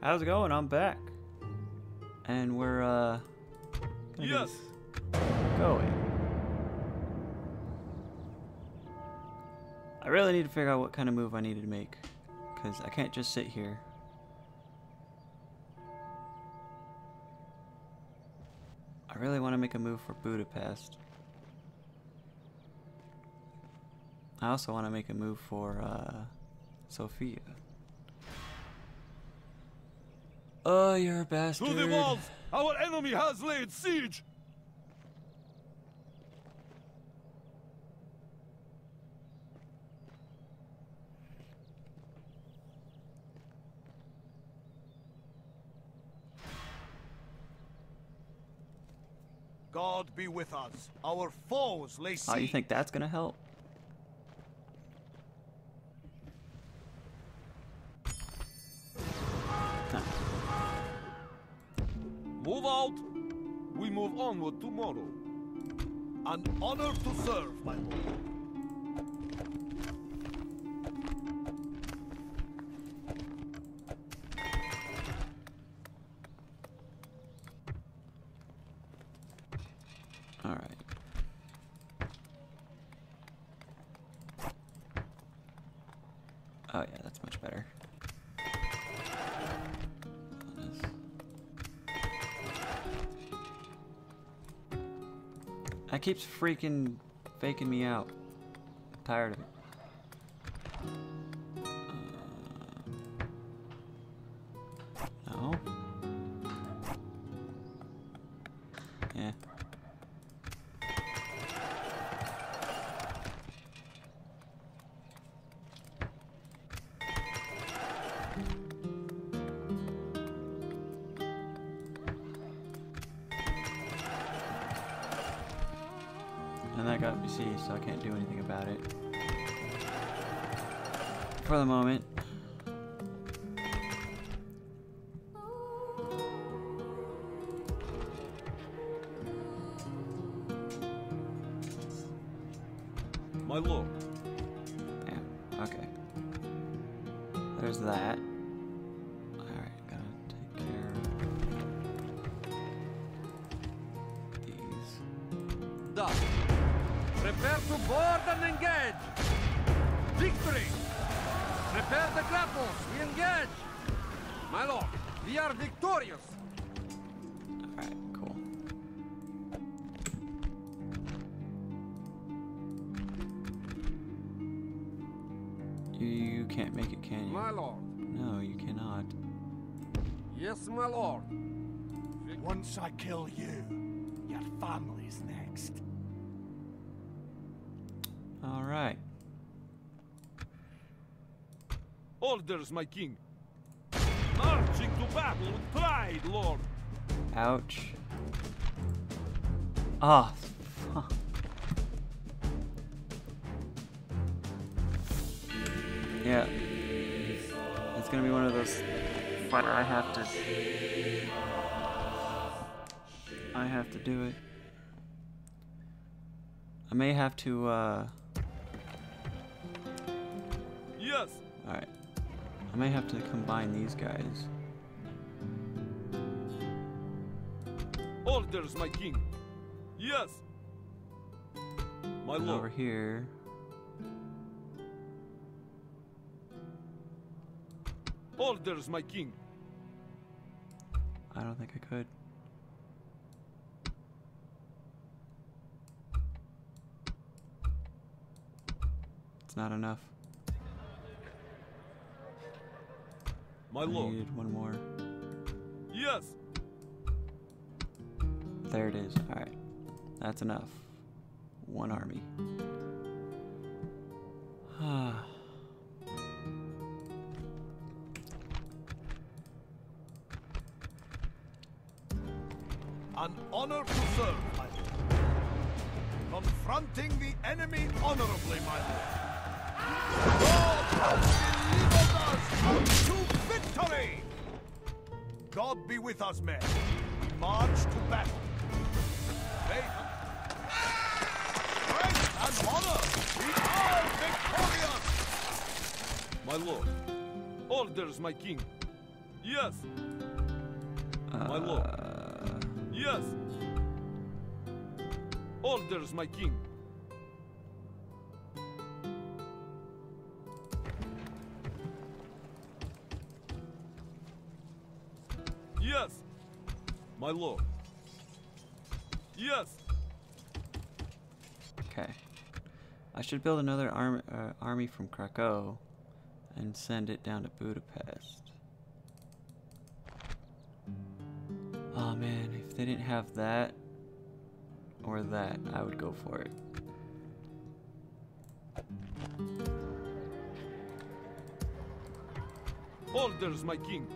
How's it going? I'm back. And we're, uh... Yes. Going. I really need to figure out what kind of move I needed to make. Because I can't just sit here. I really want to make a move for Budapest. I also want to make a move for, uh... Sofia. Oh, you're a bastard. To the walls! Our enemy has laid siege! God be with us. Our foes lay siege. Oh, you think that's gonna help? Onward tomorrow. An honor to serve, my lord. All right. Oh yeah, that's much better. That keeps freaking faking me out. I'm tired of it. Victory! Prepare the grapples. We engage. My lord, we are victorious. Alright, cool. You, you can't make it, can you? My lord. No, you cannot. Yes, my lord. Once I kill you, your family's next. Alright. Orders, my king. Marching to battle with pride, lord. Ouch. Ah, fuck. Yeah. It's gonna be one of those but I have to I have to do it. I may have to uh Yes. alright. I may have to combine these guys. Orders, my king. Yes. My And lord. over here. Orders, my king. I don't think I could. It's not enough. My I lord. needed one more. Yes. There it is. Alright. That's enough. One army. Ah. An honor to serve, my lord. Confronting the enemy honorably, my lord. God delivered us! God be with us, men. We march to battle. Faith, strength, and honor, we are victorious! My lord, orders, my king. Yes. My lord. Uh. Yes. Orders, my king. My lord. Yes. Okay. I should build another arm, uh, army from Krakow and send it down to Budapest. Oh man, if they didn't have that or that, I would go for it. Orders, my king.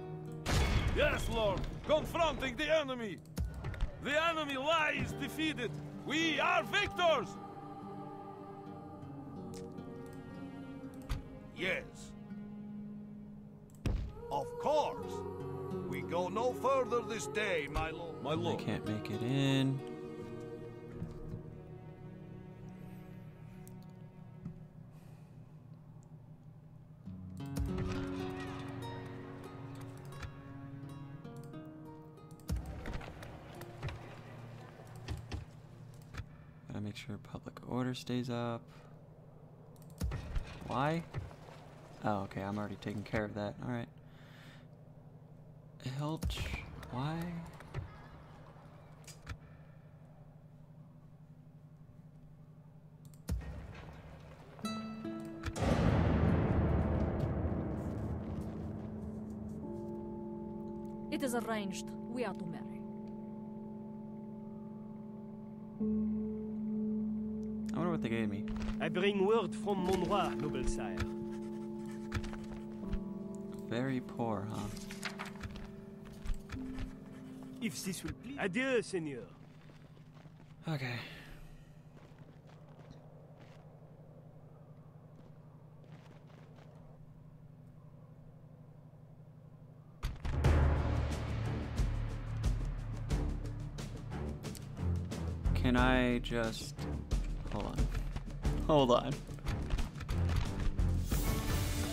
Yes, lord. Confronting the enemy. The enemy lies defeated. We are victors. Yes. Of course. We go no further this day, my lord. My lord. I lord. can't make it in. Stays up. Why? Oh, okay, I'm already taking care of that. Alright. Helch, why? It is arranged. We are to marry. I they gave me. I bring word from mon roi, noble sire. Very poor, huh? If this will please. Adieu, seigneur. Okay. Can I just hold on? Hold on.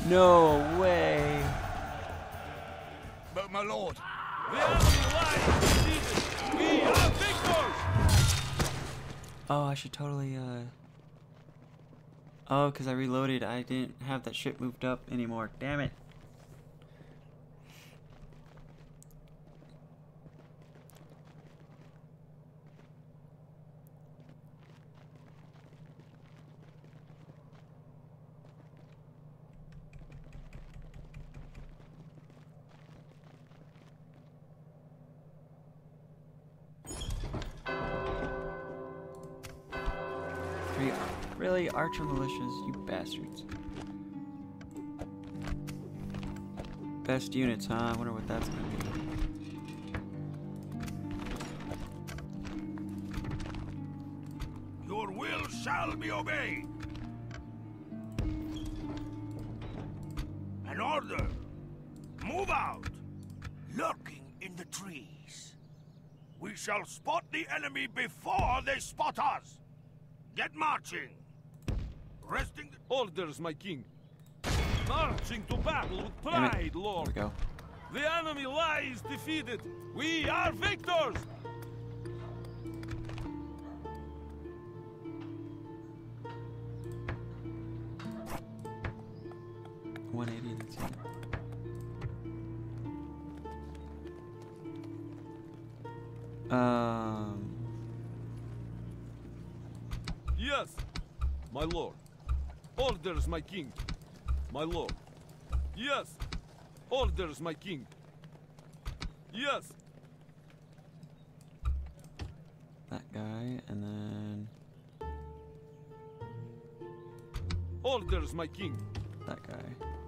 No way. But my lord, The enemy lies defeated. We are victors. Oh, I should totally uh Oh, cuz I reloaded. I didn't have that shit moved up anymore. Damn it. Really, archer militias, you bastards. Best units, huh? I wonder what that's gonna be. your will shall be obeyed. An order. Move out. Lurking in the trees. We shall spot the enemy before they spot us. Get marching. Resting. Orders, my king. Marching to battle with pride, There lord. we go. The enemy lies defeated. We are victors. My king. My lord. Yes. Orders, my king. Yes. That guy, and then Orders, my king. that guy.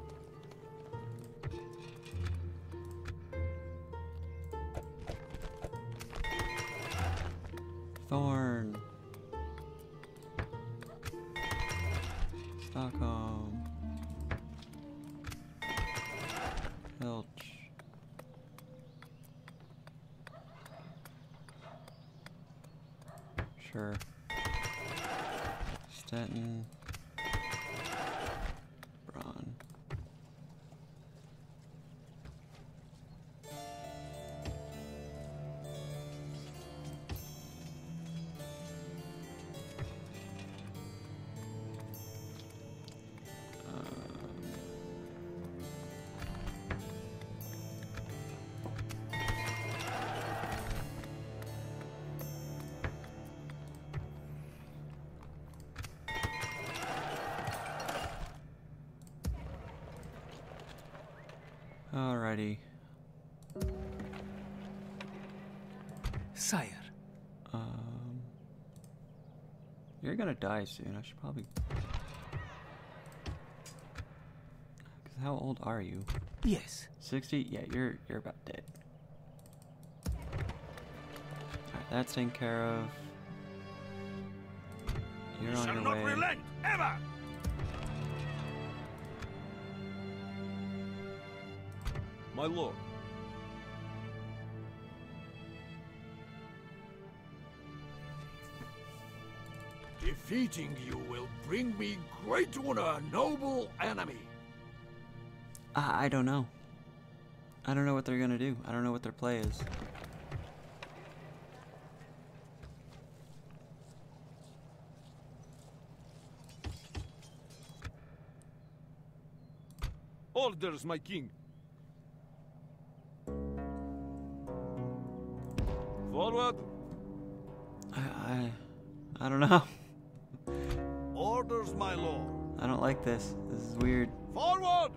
You're gonna die soon. I should probably. Cause how old are you? yes. Sixty? Yeah, you're you're about dead. Alright, that's taken care of. You're We on shall your not way. relent, ever! My lord. Defeating you will bring me great honor, noble enemy. I, I don't know. I don't know what they're gonna do. I don't know what their play is. Orders, my king. Forward. I I, I don't know. Orders, my lord. I don't like this. This is weird. Forward!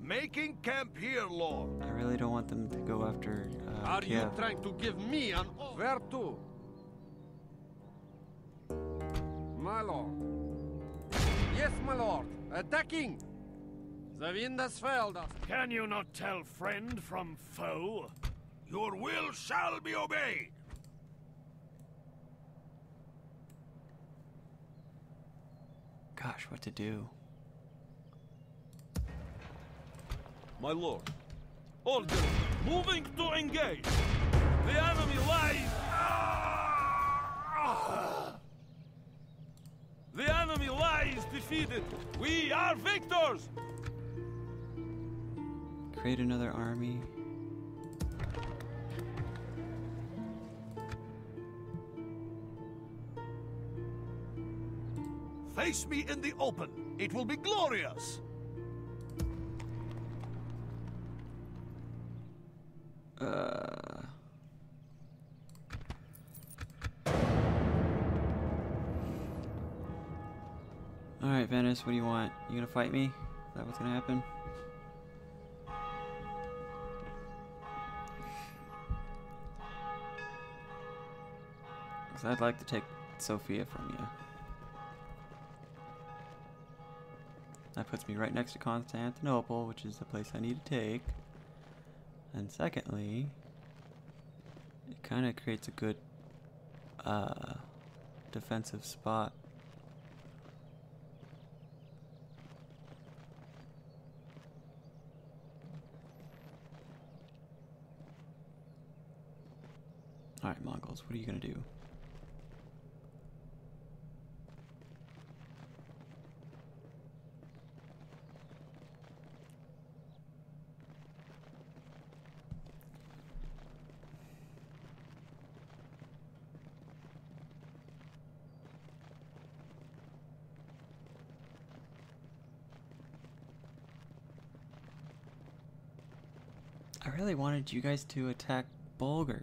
Making camp here, lord. I really don't want them to go after uh, Are you trying to give me an order? Where to? My lord. Yes, my lord. Attacking! The wind has failed us. Can you not tell friend from foe? Your will shall be obeyed. Gosh, what to do? My lord. Orders. Moving to engage. The enemy lies. The enemy lies defeated. We are victors. Create another army. Face me in the open. It will be glorious. Uh. Alright, Venice, what do you want? You gonna fight me? Is that what's gonna happen? Because I'd like to take Sofia from you. That puts me right next to Constantinople, which is the place I need to take. And secondly, it kind of creates a good uh, defensive spot. Alright, Mongols, what are you gonna do? I really wanted you guys to attack Bulgar.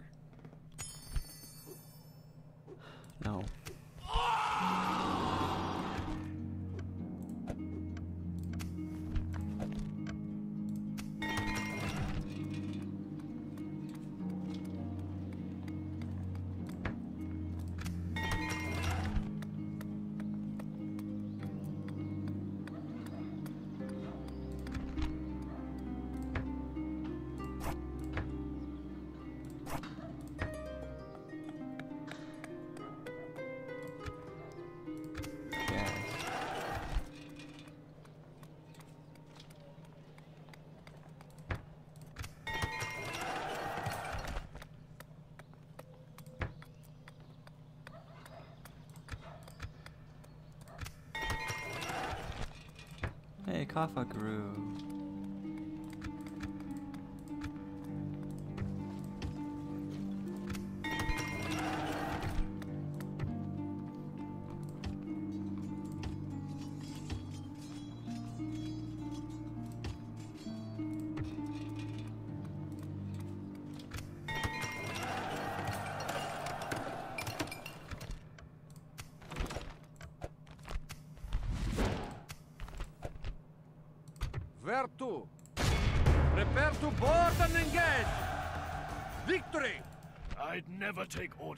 Caffa grew.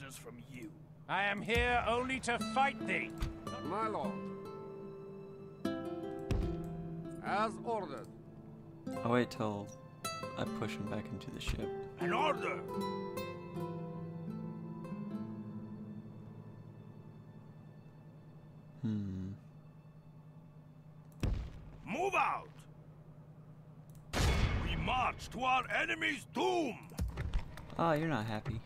Orders from you. I am here only to fight thee. My lord. As ordered. I'll wait till I push him back into the ship. An order! Hmm. Move out! We march to our enemy's doom! Oh, you're not happy.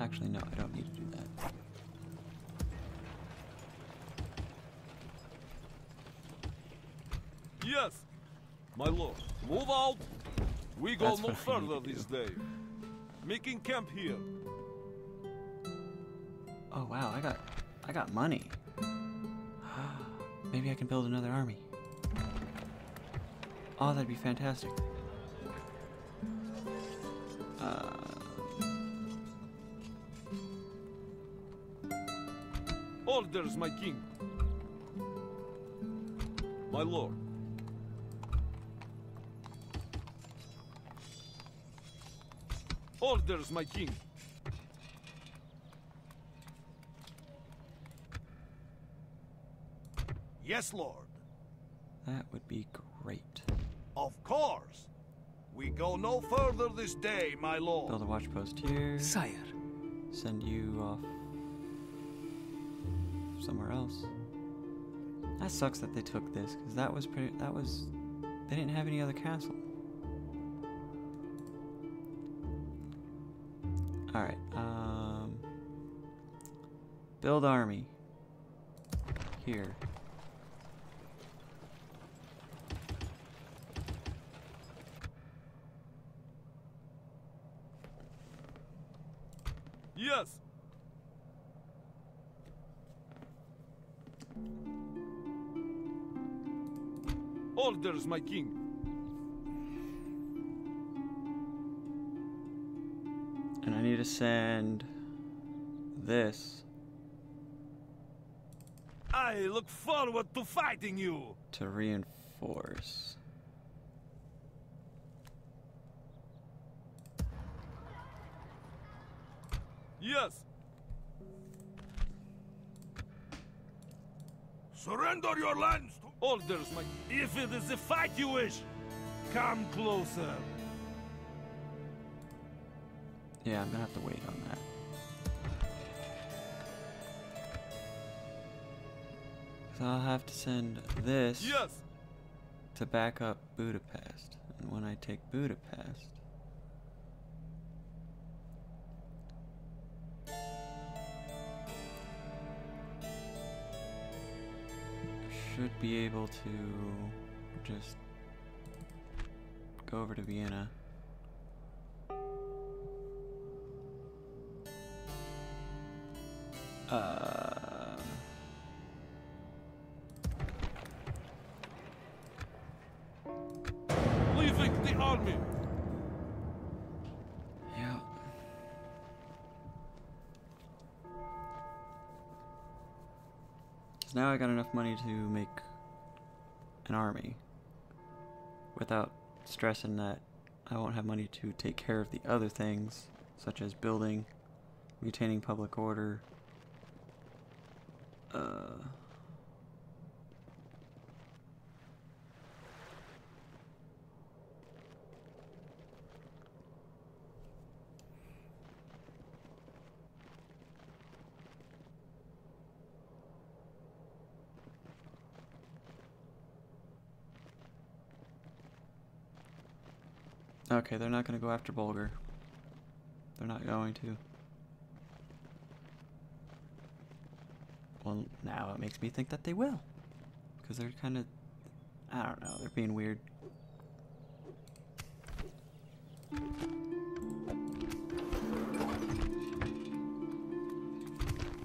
Actually, no, I don't need to do that. Yes, my lord. Move out. We go That's no what I need further this day. Making camp here. Oh wow, I got I got money. Maybe I can build another army. Oh, that'd be fantastic. Uh, Orders, my king. My lord. Orders, my king. Yes, Lord. that would be great. Of course. We go no further this day, my lord. Build a watch post here. Sire, Send you off somewhere else. That sucks that they took this, because that was pretty. That was. They didn't have any other castle. Alright, um. Build army. Here. Yes. Orders, my king. To send this I look forward to fighting you. to reinforce. Yes. Surrender your lands to... Orders, my. If it is a fight you wish, come closer. Yeah, I'm gonna have to wait on that. So I'll have to send this Yes. to back up Budapest. And when I take Budapest, should be able to just go over to Vienna. Uh, Leaving the army. yeah. Because now I got enough money to make an army without stressing that I won't have money to take care of the other things, such as building, maintaining public order. Uh, okay, they're not going to go after Bulgar. They're not going to. Well, now it makes me think that they will. Because they're kind of. I don't know, they're being weird.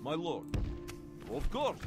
My lord. Of course.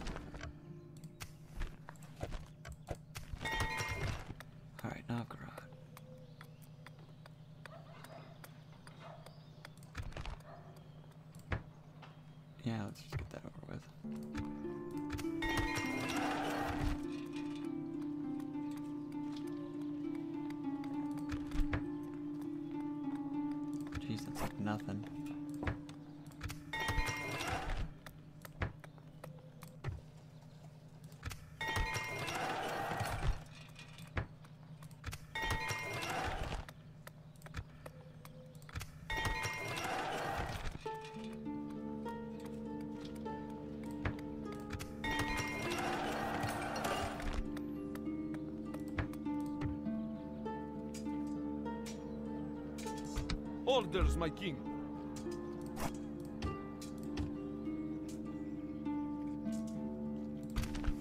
My king.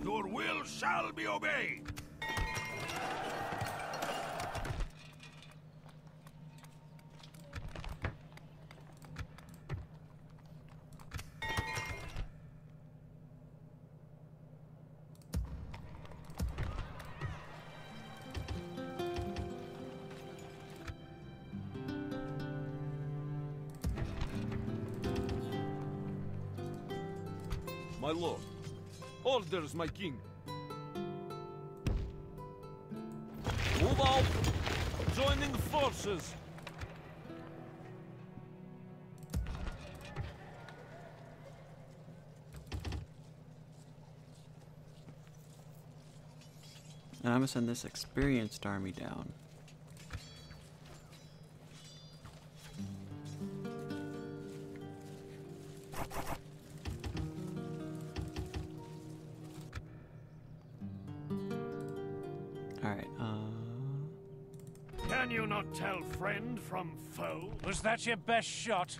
Your will shall be obeyed. Orders, my king. Move out! Joining forces! And I'm gonna send this experienced army down. That your best shot?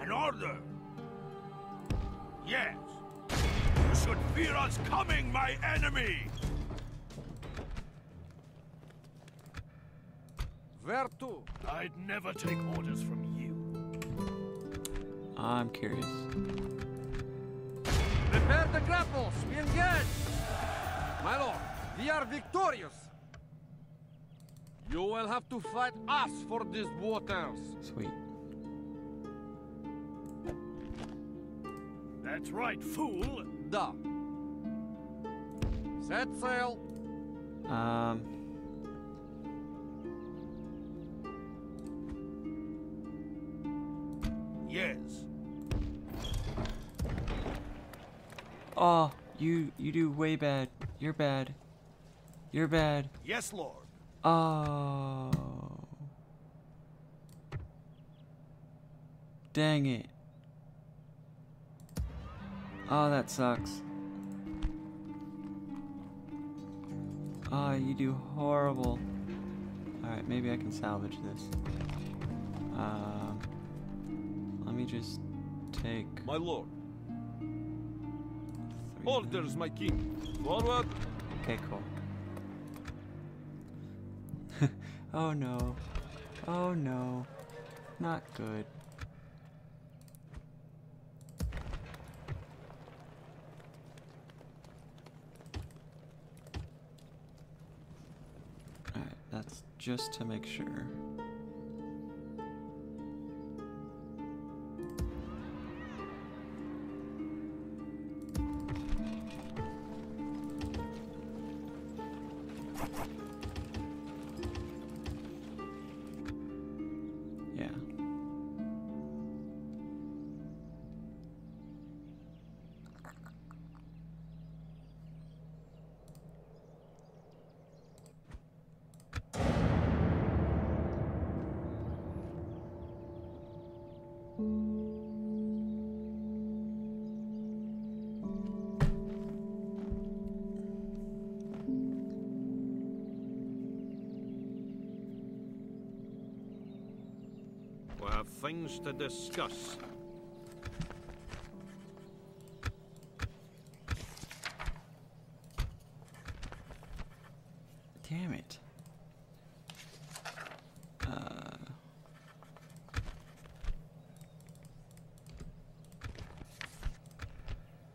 An order. Yes. You should fear us coming, my enemy. Where to? I'd never take orders from you. I'm curious. Prepare the grapples! We engage! My lord, we are victorious! You will have to fight us for these waters! Sweet. That's right, fool. Da. Set sail! Um. Yes. Oh, you you do way bad. You're bad. You're bad. Yes, Lord. Oh. Dang it. Oh, that sucks. Oh, you do horrible. Alright, maybe I can salvage this. Um, let me just take. My lord. Orders, my king. Forward! Okay, cool. Oh no. Oh no. Not good. Alright, that's just to make sure. Things to discuss. Damn it. Uh,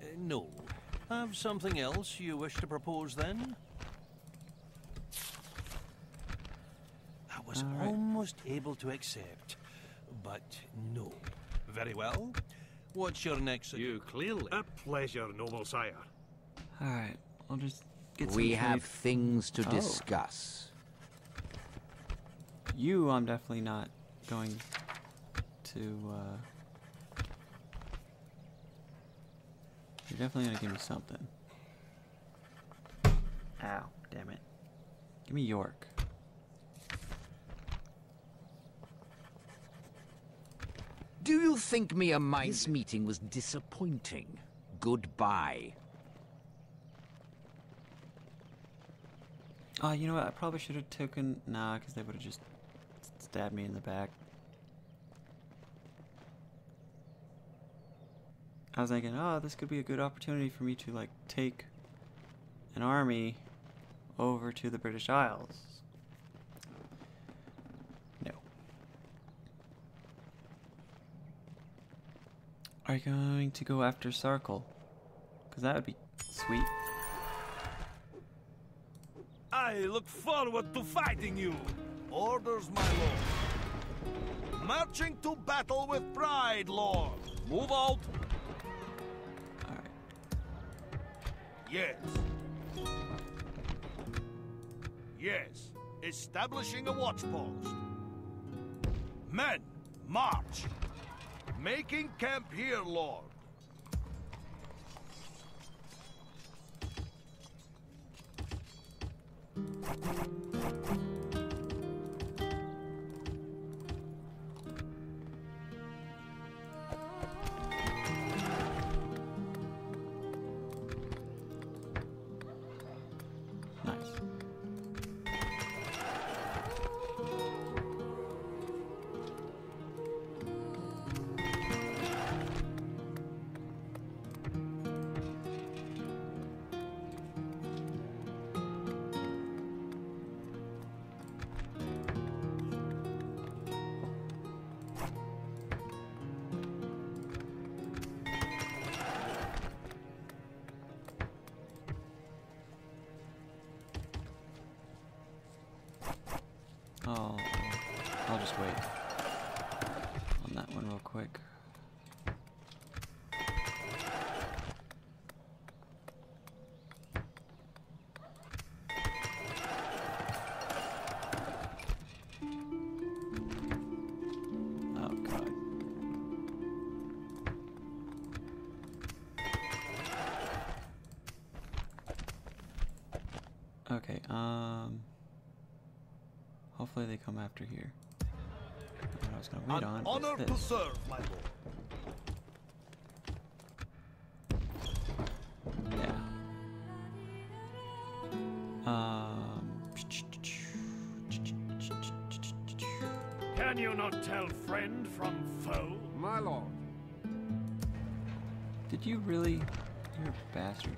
Uh, no. Have something else you wish to propose then? I was All right. almost able to accept, but no. Very well. What's your next... You clearly... A pleasure, noble sire. Alright, I'll just get We some have things to Oh. discuss. You, I'm definitely not going to, uh... You're definitely gonna give me something. Ow, damn it. Give me York. Do you think me and my meeting was disappointing? Goodbye. Oh, you know what? I probably should have taken... Nah, because they would have just stabbed me in the back. I was thinking, oh, this could be a good opportunity for me to, like, take an army over to the British Isles. Are you going to go after Sarkel? Because that would be sweet. I look forward to fighting you. Orders, my lord. Marching to battle with pride, lord. Move out. Alright. Yes. Yes. Establishing a watch post. Men, march. Making camp here, lord. Hopefully they come after here. What I was gonna wait An on honor is to serve, my lord. Yeah. Um. Can you not tell friend from foe? My lord. Did you really? You're a bastard.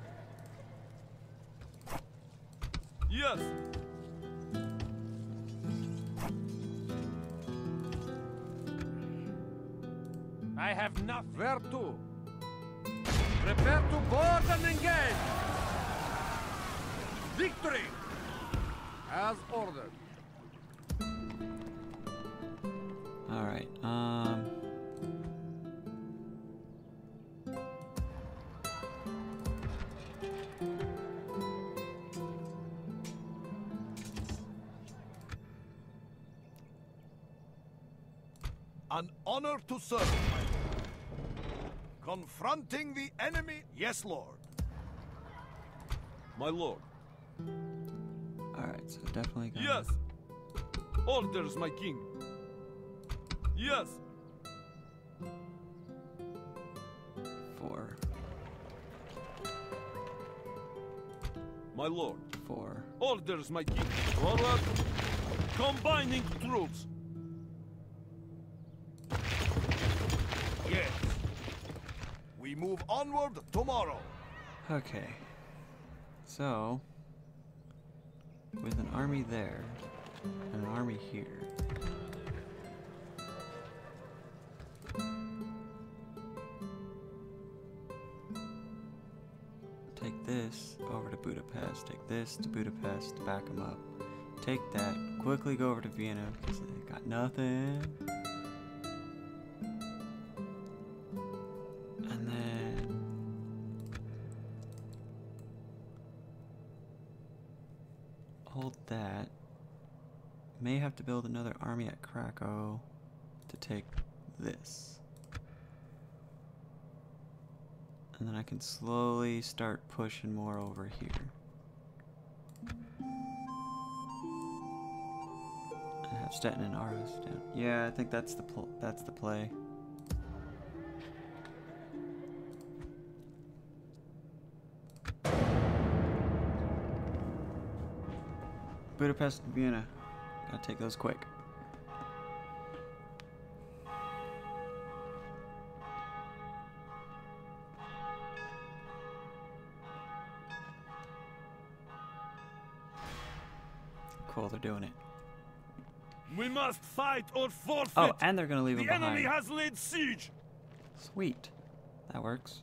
An honor to serve, my lord. Confronting the enemy, yes, lord. My lord. Alright, so definitely gonna. Yes. Orders, my king. Yes. Four. My lord. Four. Orders, my king. Forward. Combining troops. Move onward tomorrow. Okay. So. With an army there, and an army here. Take this over to Budapest. Take this to Budapest to back them up. Take that. Quickly go over to Vienna because they got nothing. Have to build another army at Krakow to take this. And then I can slowly start pushing more over here. I have Stettin and Aros down. Yeah, I think that's the that's the play. Budapest and Vienna. Gotta take those quick. Cool, they're doing it. We must fight or forfeit. Oh, and they're gonna leave the them behind. The enemy has laid siege. Sweet. That works.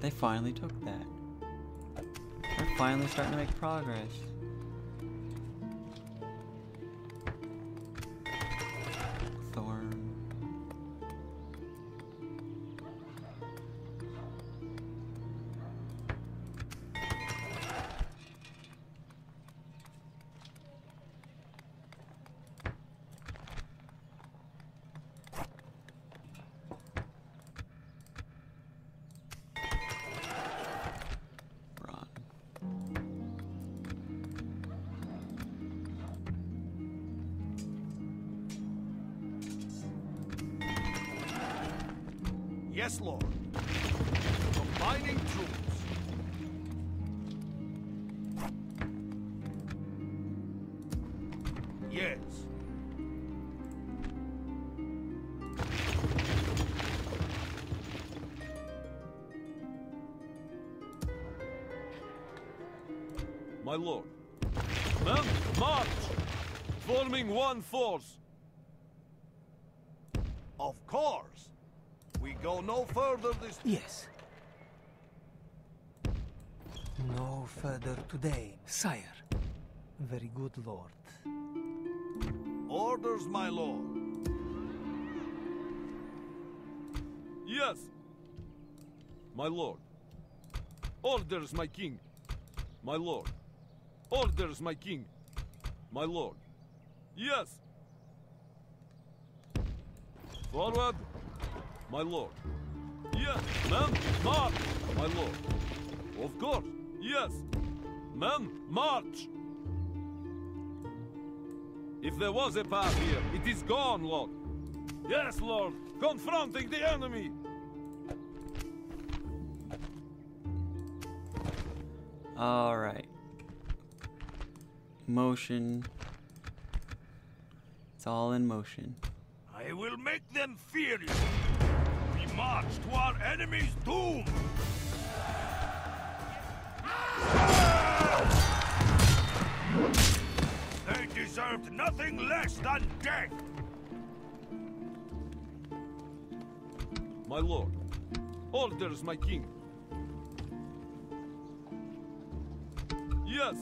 They finally took that. They're finally starting to make progress. One force. Of course. We go no further this... Yes. No further today, sire. Very good, lord. Orders, my lord. Yes. My lord. Orders, my king. My lord. Orders, my king. My lord. Yes. Forward. My lord. Yes. Men, march. My lord. Of course. Yes. Men, march. If there was a path here, it is gone, lord. Yes, lord. Confronting the enemy. Alright. Motion. It's all in motion. I will make them fear you. We march to our enemy's doom. They deserved nothing less than death. My lord. Orders, my king. Yes.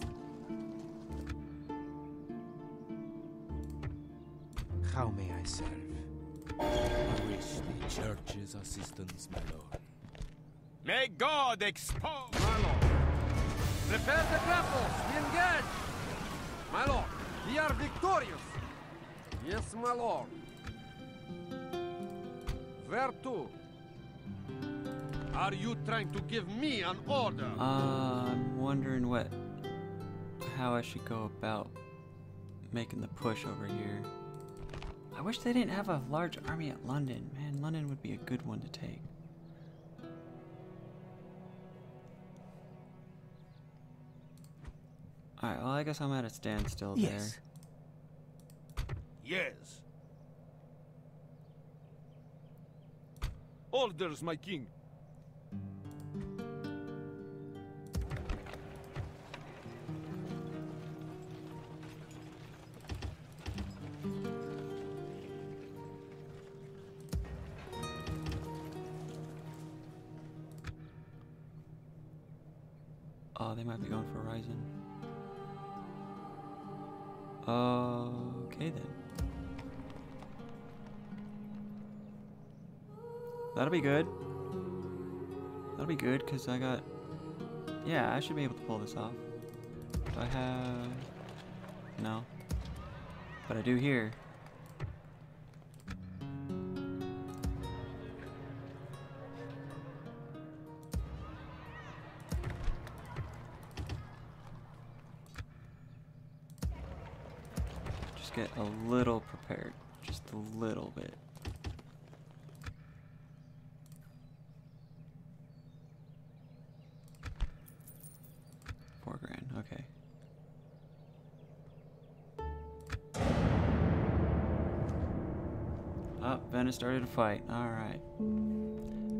How may I serve? I wish the church's assistance, my lord. May God expose. My lord. Prepare the grapples. We engage. My lord, we are victorious. Yes, my lord. Where to? Are you trying to give me an order? Uh, I'm wondering what, how I should go about making the push over here. I wish they didn't have a large army at London. Man, London would be a good one to take. Alright, well, I guess I'm at a standstill there. Yes. Yes. Orders, my king. Oh, they might be going for Horizon. Okay then. That'll be good. That'll be good because I got. Yeah, I should be able to pull this off. Do I have. No. But I do here. Venice started a fight. Alright.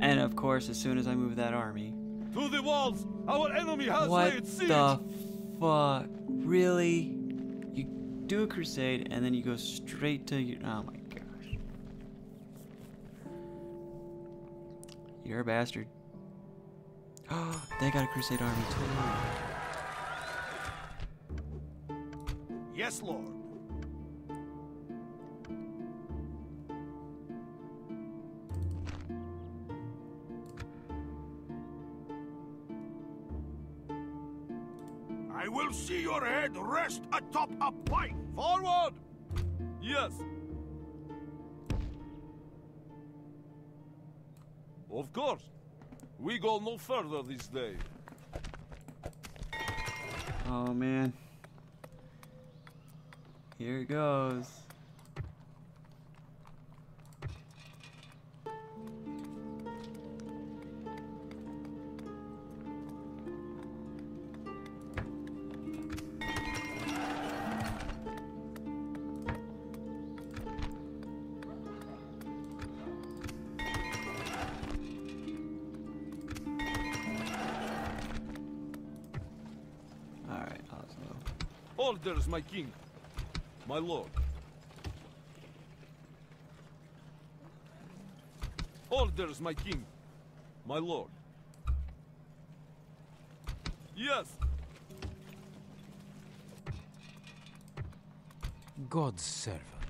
And of course, as soon as I move that army. To the walls! Our enemy has What laid siege! the fuck? Really? You do a crusade and then you go straight to your. Oh my gosh. You're a bastard. Oh, they got a crusade army too. Yes, Lord. Of course. We go no further this day. Oh man. Here it goes. My king. My lord. Orders, my king. My lord. Yes. God's servant.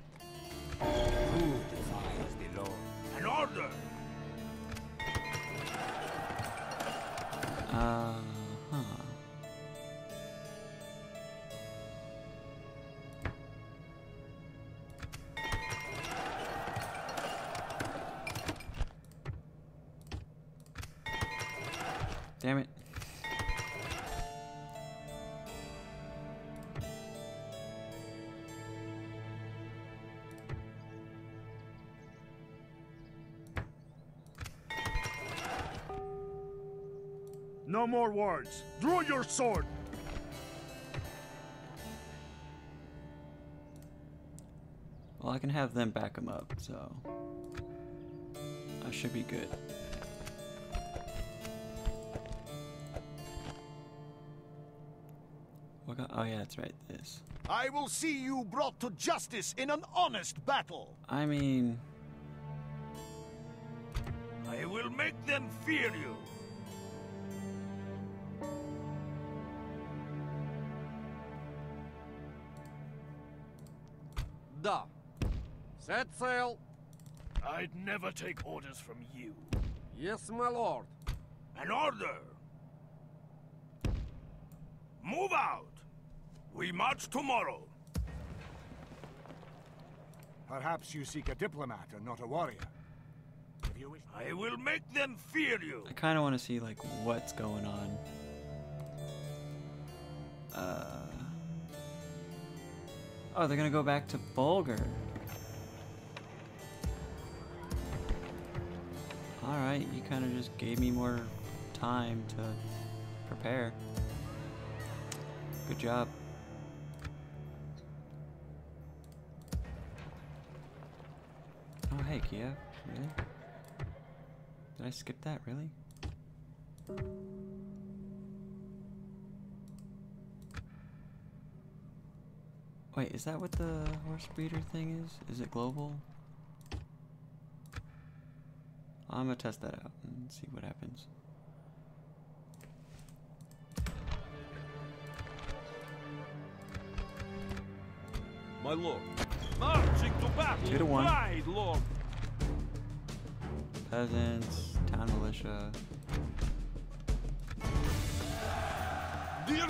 No more words. Draw your sword. Well, I can have them back him up, so I should be good. What got, oh yeah, that's right. This. I will see you brought to justice in an honest battle. I mean, I will make them fear you. Set sail. I'd never take orders from you. Yes, my lord. An order! Move out! We march tomorrow. Perhaps you seek a diplomat and not a warrior. If you wish. I will make them fear you. I kind of want to see like what's going on. Uh. Oh, they're gonna go back to Bulgar. All right, you kind of just gave me more time to prepare. Good job. Oh, hey, Kiev. Really? Did I skip that? Really? Wait, is that what the horse breeder thing is? Is it global? I'm gonna test that out and see what happens. My lord, marching to battle. Two to one. Ride, lord. Peasants, town militia. Dear,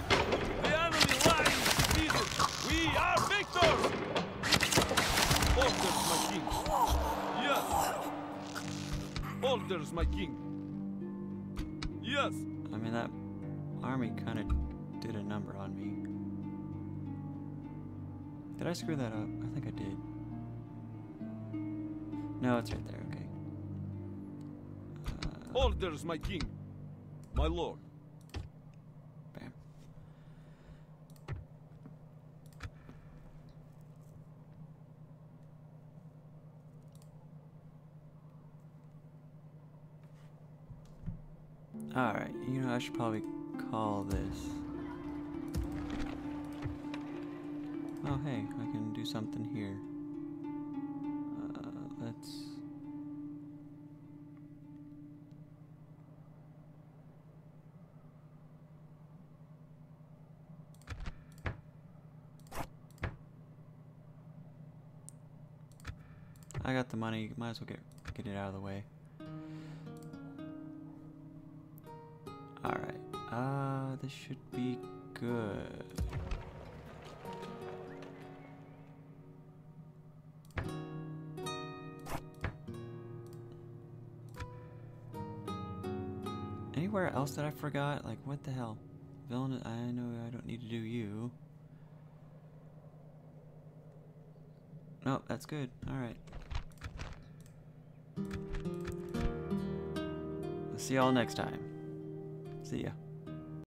the enemy lies. We are victors. Orders, my king. Orders, my king. Yes. I mean, that army kind of did a number on me. Did I screw that up? I think I did. No, it's right there, okay. Uh, Orders, my king. My lord. Alright, you know, I should probably call this. Oh, hey, I can do something here. Uh, let's. I got the money. Might as well get get it out of the way. This should be good. Anywhere else that I forgot? Like, what the hell? Villain, I know I don't need to do you. Nope, that's good. Alright. See y'all next time. See ya.